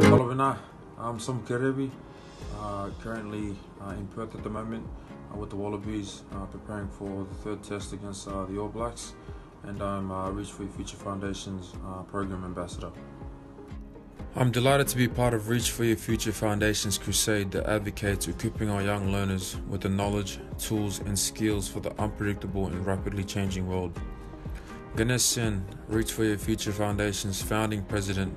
Kalavina, I'm Samu Kerevi, uh, currently uh, in Perth at the moment uh, with the Wallabies, uh, preparing for the third test against uh, the All Blacks, and I'm uh, Reach for Your Future Foundation's uh, program ambassador. I'm delighted to be part of Reach for Your Future Foundation's crusade that advocates equipping our young learners with the knowledge, tools, and skills for the unpredictable and rapidly changing world. Ganesh Sen, Reach for Your Future Foundation's founding president,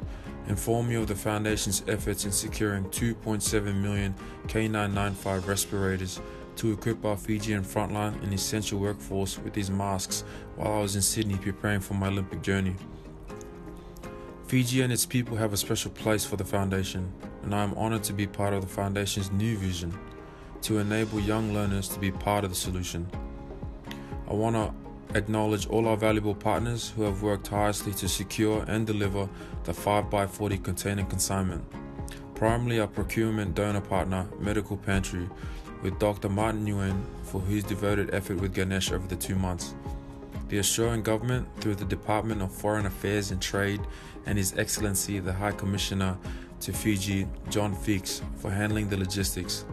informed me of the foundation's efforts in securing 2.7 million KN95 respirators to equip our Fijian frontline and essential workforce with these masks while I was in Sydney preparing for my Olympic journey. Fiji and its people have a special place for the foundation, and I am honored to be part of the foundation's new vision to enable young learners to be part of the solution. I want to acknowledge all our valuable partners who have worked tirelessly to secure and deliver the 5x40 container consignment. Primarily our procurement donor partner, Medical Pantry, with Dr. Martin Nguyen for his devoted effort with Ganesh over the two months. The Australian Government, through the Department of Foreign Affairs and Trade, and His Excellency the High Commissioner to Fiji, John Feakes, for handling the logistics.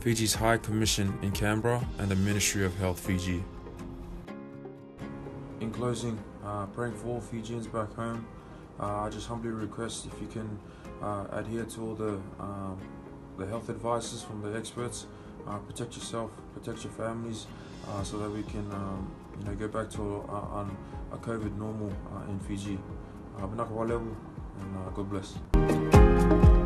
Fiji's High Commission in Canberra, and the Ministry of Health Fiji. In closing, uh, praying for all Fijians back home. Uh, I just humbly request if you can uh, adhere to all the um, the health advices from the experts. Uh, protect yourself, protect your families, uh, so that we can um, you know go back to uh, on a COVID normal uh, in Fiji. Uh, and uh, God bless.